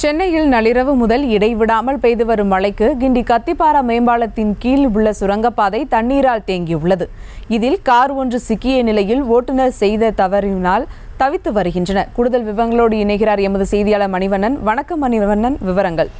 சென்னையில் நள்ளிரவு முதல் இடைவிடாமல் பெய்து வரும் மழைக்கு கிண்டி கத்திப்பாரா மேம்பாலத்தின் கீழ் உள்ள சுரங்கப்பாதை தண்ணீரால் தேங்கியுள்ளது. இதில் கார் ஒன்று சிக்கிய நிலையில் ஓட்டுநர் செய்த தவறினால் தவித்து வருகின்றனர். கூடுதல் விவரங்களோடு இணைகிறார் எமது செய்தியாளர் மணிவண்ணன். வணக்கம் மணிவண்ணன். விவரங்கள்.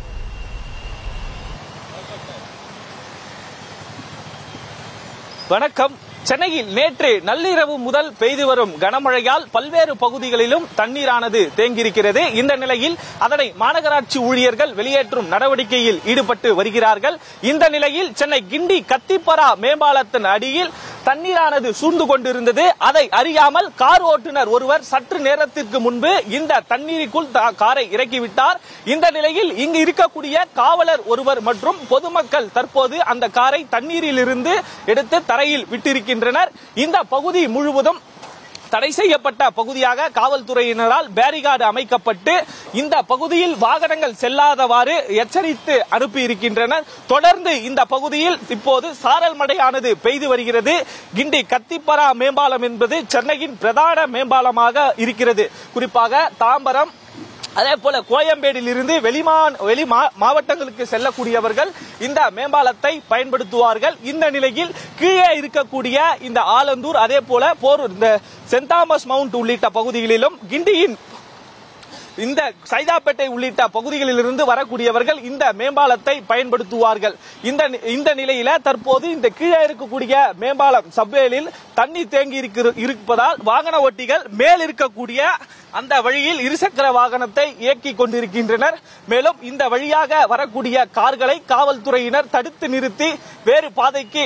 வணக்கம். சென்னையில் நேற்று நள்ளிரவு முதல் பெய்து வரும் கனமழையால் பல்வேறு பகுதிகளிலும் தண்ணீரானது தேங்கியிருக்கிறது. இந்த நிலையில் அதனை மாநகராட்சி ஊழியர்கள் வெளியேற்றும் நடவடிக்கையில் ஈடுபட்டு வருகிறார்கள். இந்த நிலையில் சென்னை கிண்டி கத்திப்பரா மேம்பாலத்தின் அடியில் தண்ணீரானது சூழ்ந்து கொண்டிருந்தது. அதை அறியாமல் கார் ஓட்டுநர் ஒருவர் சற்று நேரத்திற்கு முன்பு இந்த தண்ணீருக்குள் காரை இறக்கிவிட்டார். இந்த நிலையில் இங்கு இருக்கக்கூடிய காவலர் ஒருவர் மற்றும் பொதுமக்கள் தற்போது அந்த காரை தண்ணீரில் இருந்து எடுத்து தரையில் விட்டிருக்கின்றனர். இந்த பகுதி முழுவதும் தடை செய்யப்பட்ட பகுதியாக காவல்துறையினரால் பேரிகார்டு அமைக்கப்பட்டு இந்த பகுதியில் வாகனங்கள் செல்லாதவாறு எச்சரித்து அனுப்பியிருக்கின்றனர். தொடர்ந்து இந்த பகுதியில் இப்போது சாரல் மழையானது பெய்து வருகிறது. கிண்டி கத்திப்பரா மேம்பாலம் என்பது சென்னையின் பிரதான மேம்பாலமாக இருக்கிறது. குறிப்பாக தாம்பரம் அதே போல கோயம்பேடில் இருந்து வெளிமா வெளி மா- மாவட்டங்களுக்கு செல்லக்கூடியவர்கள் இந்த மேம்பாலத்தை பயன்படுத்துவார்கள். இந்த நிலையில் கீழே இருக்கக்கூடிய இந்த ஆலந்தூர் அதே போல போரூர் இந்த சென்ட் தாமஸ் மவுண்ட் உள்ளிட்ட பகுதிகளிலும் கிண்டியின் இந்த சைதாப்பேட்டை உள்ளிட்ட பகுதிகளிலிருந்து வரக்கூடியவர்கள் இந்த மேம்பாலத்தை பயன்படுத்துவார்கள். இந்த நி- இந்த நிலையில தற்போது இந்த கீழே இருக்கக்கூடிய மேம்பாலம் சப்வேலில் தண்ணி தேங்கி இருக்கிற- இருப்பதால் வாகன ஓட்டிகள் மேல் இருக்கக்கூடிய அந்த வழியில் இருசக்கர வாகனத்தை இயக்கிக் கொண்டிருக்கின்றனர். மேலும் இந்த வழியாக வரக்கூடிய கார்களை காவல்துறையினர் தடுத்து நிறுத்தி வேறு பாதைக்கு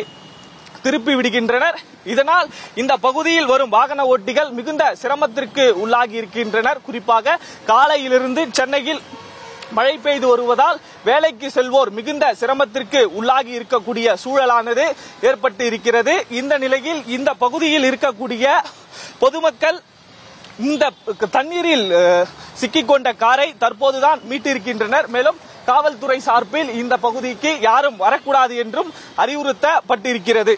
திருப்பி விடுகின்றனர். இதனால் இந்த பகுதியில் வரும் வாகன ஓட்டிகள் மிகுந்த சிரமத்திற்கு உள்ளாகி இருக்கின்றனர். குறிப்பாக காலையிலிருந்து சென்னையில் மழை பெய்து வருவதால் வேலைக்கு செல்வோர் மிகுந்த சிரமத்திற்கு உள்ளாகி இருக்கக்கூடிய சூழலானது ஏற்பட்டு இருக்கிறது. இந்த நிலையில் இந்த பகுதியில் இருக்கக்கூடிய பொதுமக்கள் இந்த தண்ணீரில் அஹ், சிக்கிக்கொண்ட காரை தற்போதுதான் மீட்டிருக்கின்றனர். மேலும் காவல்துறை சார்பில் இந்த பகுதிக்கு யாரும் வரக்கூடாது என்றும் அறிவுறுத்தப்பட்டிருக்கிறது.